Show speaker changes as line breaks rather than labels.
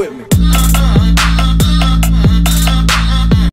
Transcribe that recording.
with me.